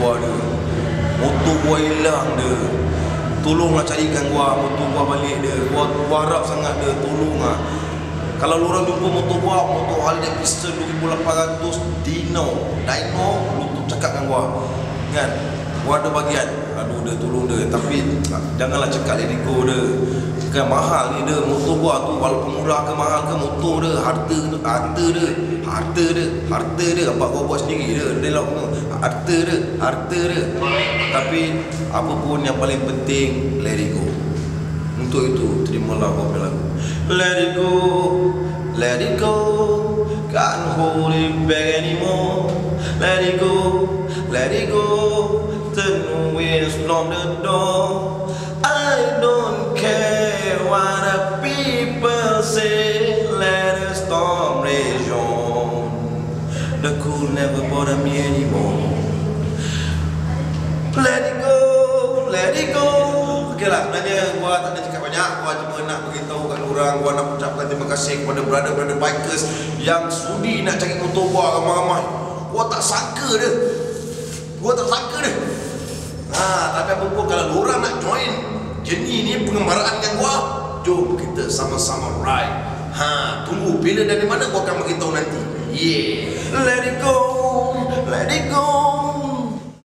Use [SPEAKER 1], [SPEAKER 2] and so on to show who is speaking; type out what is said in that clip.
[SPEAKER 1] gua dia Motor gua hilang dia Tolonglah carikan gua motor gua balik dia Gua, gua harap sangat dia tolong lah kalau orang jumpa motor gua, motor Harley Davidson 2800 Dino, Dino, lu cakap dengan gua. Kan? Gua ada bagian. Dia tolong dia tapi ah, janganlah cakap let it go dia. Kan mahal ni dia motor gua tu walaupun murah ke mahal ke motor dia, harta harta dia, harta dia, harta dia apa gua buat sendiri dia. Dia lah harta dia, harta dia. Tapi apa pun yang paling penting let it go. Untuk itu terimalah. Let it go, let it go. Can't hold it back anymore. Let it go, let it go. Away from the door. I don't care what the people say. Let the storm rage on. The cool never bother me anymore. Let it go, let it go. Okey lah, sebenarnya gua tak ada cakap banyak. Gua cuma nak beritahu kat orang, gua nak ucapkan terima kasih kepada brother-brother bikers yang sudi nak cari motor gua ramai-ramai. Gua tak sangka dia. Gua tak sangka dia. Pun kalau orang nak join journey ni pengembaraan dengan gua, jom kita sama-sama ride. Ha, tunggu bila dan di mana gua akan beritahu nanti. Yeah. Let it go.